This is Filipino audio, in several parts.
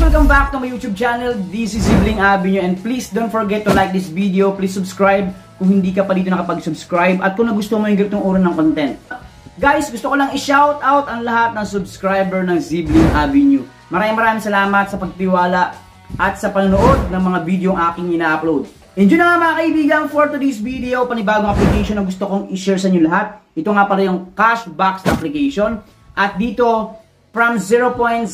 welcome back to my YouTube channel. This is Sibling Avenue and please don't forget to like this video. Please subscribe kung hindi ka pa dito nakapag-subscribe at kung nagustuhan mo yung ganitong uri ng content. Guys, gusto ko lang i-shout out ang lahat ng subscriber ng Sibling Avenue. Maraming maraming salamat sa pagtiwala at sa panonood ng mga video ang aking ina-upload. Enjoy na nga mga kaibigan for today's video, panibagong application na gusto kong i-share sa inyo lahat. Ito nga pala yung Cashbox application. At dito, from 0.01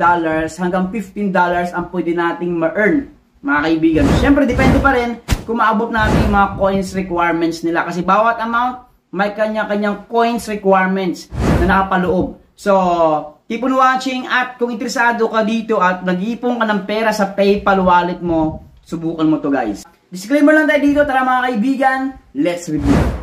dollars hanggang 15 dollars ang pwede nating ma-earn, mga kaibigan. Siyempre, depende pa rin kung maabot natin yung mga coins requirements nila. Kasi bawat amount, may kanya-kanyang coins requirements na nakapaloob. So, keep on watching at kung interesado ka dito at nag-iipon ka ng pera sa PayPal wallet mo, subukan mo to guys. Disclaimer lang tayo dito, tara mga kaibigan, let's review.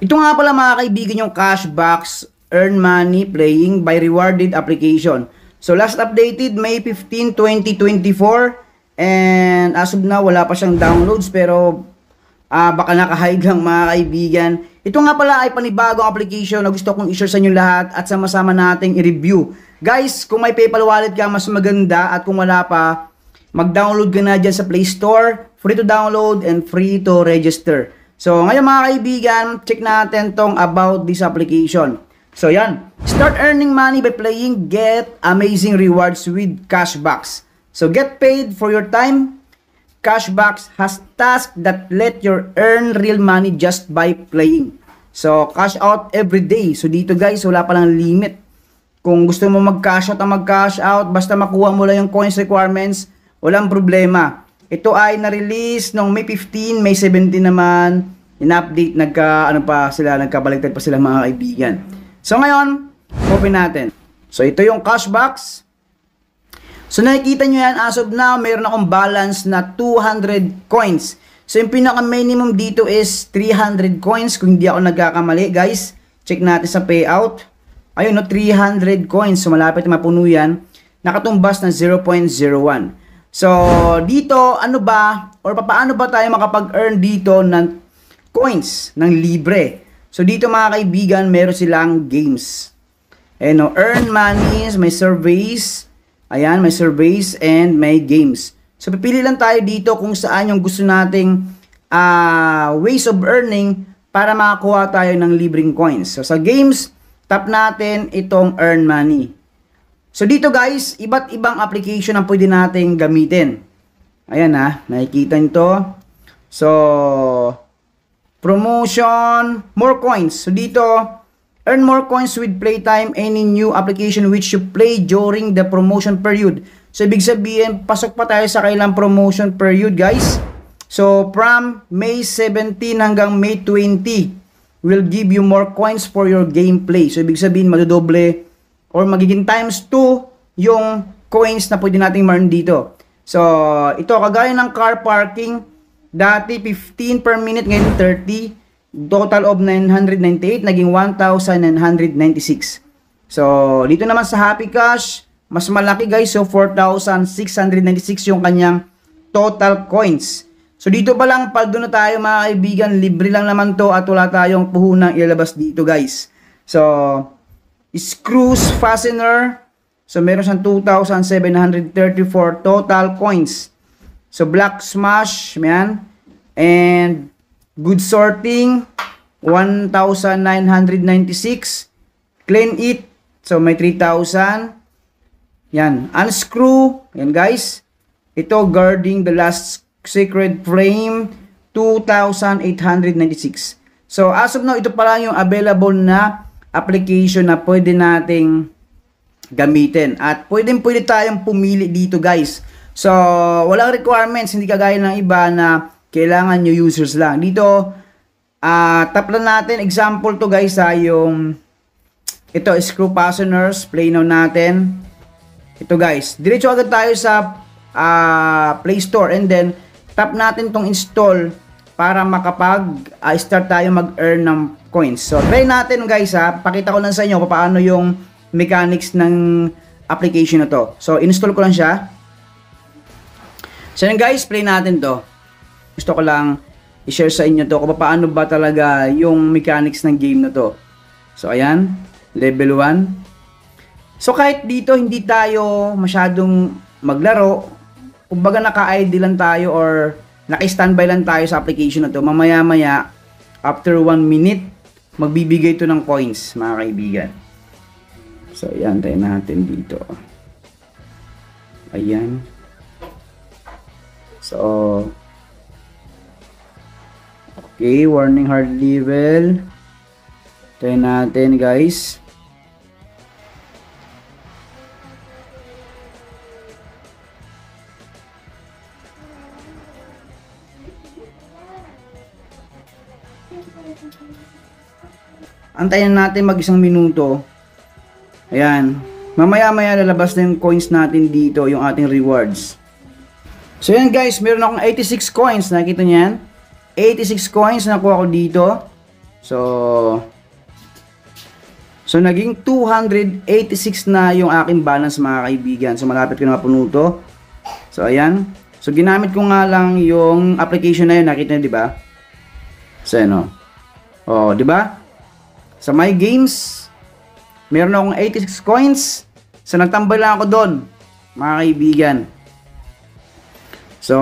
Ito nga pala mga kaibigan yung Cashbox Earn Money Playing by Rewarded application. So last updated May 15, 2024 and as of now wala pa siyang downloads pero uh, baka naka-hide lang mga kaibigan. Ito nga pala ay panibagong application na gusto kong i-share sa inyo lahat at sama-sama nating i-review. Guys, kung may PayPal wallet ka, mas maganda at kung wala pa, mag-download ka na dyan sa Play Store. Free to download and free to register. So, ngayon mga kaibigan, check natin tong about this application. So, yan. Start earning money by playing Get Amazing Rewards with Cashbox. So, get paid for your time. Cashbox has tasks that let you earn real money just by playing. So, cash out every day. So, dito guys, wala palang limit. Kung gusto mo mag-cash out o mag-cash out, basta makuha mo lang yung coins requirements, walang problema. Ito ay na-release noong May 15, May 17 naman, in-update, nagka, ano pa sila, nagkabaligtad pa sila mga kaibigan. So ngayon, open natin. So ito yung cash box. So nakikita nyo yan, as of now, mayroon akong balance na 200 coins. So yung pinaka-minimum dito is 300 coins kung hindi ako nagkakamali. Guys, check natin sa payout. Ayun no, 300 coins. So malapit na mapuno yan. Nakatumbas na 0.01. So, dito, ano ba, or paano ba tayo makapag-earn dito ng coins, ng libre? So, dito mga kaibigan, meron silang games. Eh, no, earn monies, may surveys, ayan, may surveys, and may games. So, pipili lang tayo dito kung saan yung gusto nating uh, ways of earning para makakuha tayo ng libreng coins. So, sa games, tap natin itong earn money. So dito guys, iba't ibang application ang pwede nating gamitin. Ayan ha, nakikita nyo So, promotion, more coins. So dito, earn more coins with playtime any new application which you play during the promotion period. So ibig sabihin, pasok pa tayo sa kailang promotion period guys. So from May 17 hanggang May 20 will give you more coins for your gameplay. So ibig sabihin, madodoble or magiging times 2 yung coins na pwede nating ma dito. So, ito kagaya ng car parking, dati 15 per minute, ngayon 30. Total of 998, naging 1,996. So, dito naman sa Happy Cash, mas malaki guys. So, 4,696 yung kanyang total coins. So, dito pa lang, pag doon na tayo mga kaibigan, libre lang naman to at wala tayong puhunang ilalabas dito guys. So, screws fastener. So, meron siyang 2,734 total coins. So, black smash, yan. And, good sorting, 1,996. Clean it, so may 3,000. Yan, unscrew, yan guys. Ito, guarding the last sacred frame, 2,896. So, as of now, ito pala yung available na application na pwede nating gamitin. At pwede pwede tayong pumili dito guys. So, walang requirements, hindi kagaya ng iba na kailangan new users lang. Dito, uh, tap lang natin, example to guys ha, yung ito, screw fasteners, play now natin. Ito guys, diretso agad tayo sa uh, Play Store and then tap natin tong install para makapag-start uh, tayo mag-earn ng coins. So, try natin guys ha. Pakita ko lang sa inyo paano yung mechanics ng application na to. So, install ko lang siya. So, guys, play natin to. Gusto ko lang i-share sa inyo to kung paano ba talaga yung mechanics ng game na to. So, ayan. level 1. So kahit dito hindi tayo masyadong maglaro, kumbaga naka-ID lang tayo or naka-standby lang tayo sa application na to, mamaya-maya, after 1 minute, magbibigay to ng coins, mga kaibigan. So, ayan, tayo natin dito. Ayan. So, okay, warning hard level. Tayo natin, guys. Antayin natin mag isang minuto. Ayan. Mamaya-maya lalabas na yung coins natin dito, yung ating rewards. So yan guys, meron akong 86 coins. Nakita niyan? 86 coins na nakuha ko dito. So, so naging 286 na yung aking balance mga kaibigan. So malapit ko na mapuno to. So ayan. So ginamit ko nga lang yung application na yun. Nakita niyo, di ba? So ano. Oh, di ba? Sa my games, meron akong 86 coins. So nagtambay lang ako doon, mga kaibigan. So,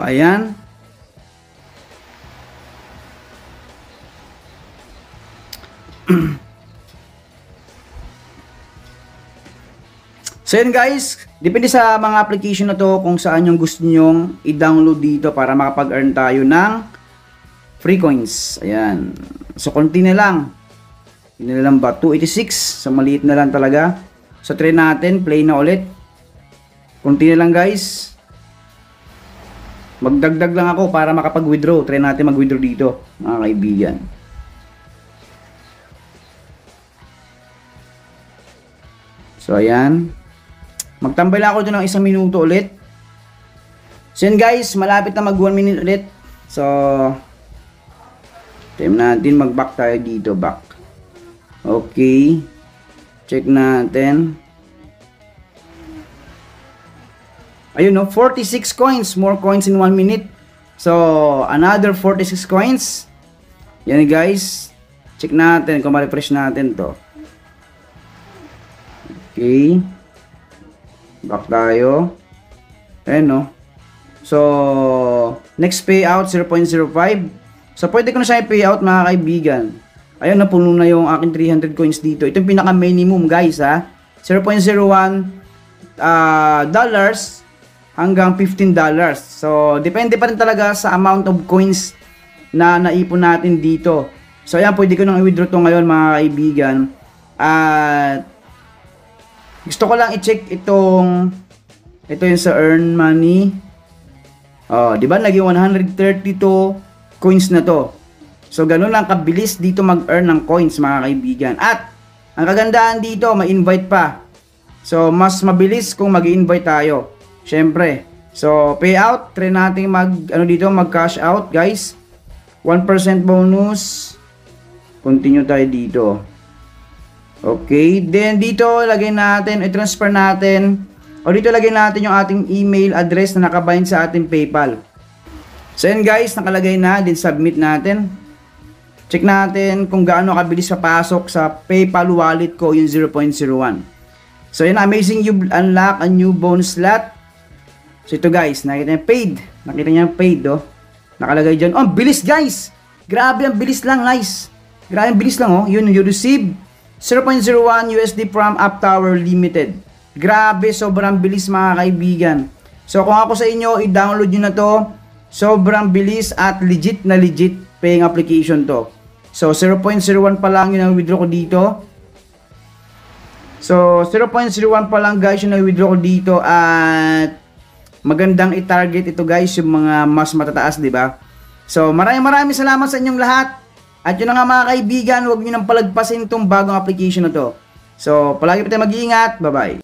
ayan. so yun guys, depende sa mga application na to kung saan yung gusto nyong i-download dito para makapag-earn tayo ng free coins. Ayan. So, konti na lang. Hindi na lang ba? 286. So, maliit na lang talaga. So, try natin. Play na ulit. Kunti na lang guys. Magdagdag lang ako para makapag-withdraw. Try natin mag-withdraw dito, mga kaibigan. So, ayan. Magtambay lang ako dito ng isang minuto ulit. So, yun guys. Malapit na mag 1 minute ulit. So, time natin mag-back tayo dito. Back. Okay. Check natin. Ayun no, 46 coins. More coins in 1 minute. So, another 46 coins. Yan guys. Check natin kung ma-refresh natin to. Okay. Back tayo. Ayan no. So, next payout 0.05. So, pwede ko na siya i-payout mga kaibigan. Ayun, napuno na yung aking 300 coins dito. Ito yung pinaka-minimum guys ha. 0.01 uh, dollars hanggang 15 dollars. So, depende pa rin talaga sa amount of coins na naipon natin dito. So, ayan, pwede ko nang i-withdraw to ngayon mga kaibigan. At, gusto ko lang i-check itong, ito yung sa earn money. Oh, di ba? Naging 132 coins na to. So, ganun lang kabilis dito mag-earn ng coins mga kaibigan. At, ang kagandahan dito, ma-invite pa. So, mas mabilis kung mag invite tayo. Syempre. So, payout, try natin mag, ano dito, mag-cash out, guys. 1% bonus. Continue tayo dito. Okay. Then, dito, lagay natin, i-transfer natin. O dito, lagay natin yung ating email address na nakabind sa ating PayPal. So, yan guys, nakalagay na. Then, submit natin. Check natin kung gaano kabilis papasok sa PayPal wallet ko yung 0.01. So yun, amazing you unlock a new bonus slot. So ito guys, nakita niyo paid. Nakita niyo paid oh. Nakalagay diyan. Oh, bilis guys. Grabe ang bilis lang guys. Grabe ang bilis lang oh. Yun, you receive 0.01 USD from Up Tower Limited. Grabe, sobrang bilis mga kaibigan. So kung ako sa inyo, i-download niyo na to. Sobrang bilis at legit na legit paying application to. So, 0.01 pa lang yung withdraw ko dito. So, 0.01 pa lang guys yung withdraw ko dito at magandang i-target ito guys yung mga mas matataas, di ba? So, maraming maraming salamat sa inyong lahat. At yun na nga mga kaibigan, huwag niyo nang palagpasin itong bagong application na to. So, palagi pa tayo mag-iingat. Bye-bye.